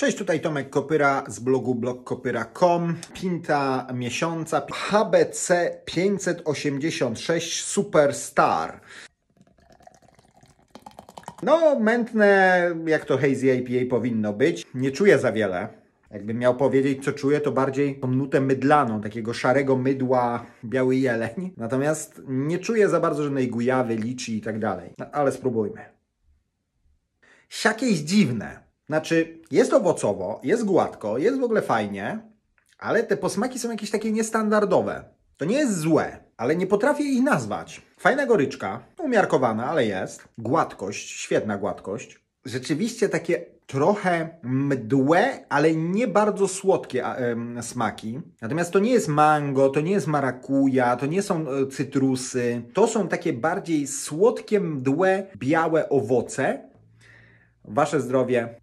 Cześć, tutaj Tomek Kopyra z blogu blogkopyra.com. Pinta miesiąca HBC 586 Superstar. No, mętne, jak to Hazy IPA powinno być. Nie czuję za wiele. Jakbym miał powiedzieć, co czuję, to bardziej tą nutę mydlaną, takiego szarego mydła, biały jeleń. Natomiast nie czuję za bardzo żadnej gujawy, liczy i tak dalej. No, ale spróbujmy. Jest dziwne. Znaczy, jest owocowo, jest gładko, jest w ogóle fajnie, ale te posmaki są jakieś takie niestandardowe. To nie jest złe, ale nie potrafię ich nazwać. Fajna goryczka, umiarkowana, ale jest. Gładkość, świetna gładkość. Rzeczywiście takie trochę mdłe, ale nie bardzo słodkie smaki. Natomiast to nie jest mango, to nie jest marakuja, to nie są e, cytrusy. To są takie bardziej słodkie, mdłe, białe owoce. Wasze zdrowie.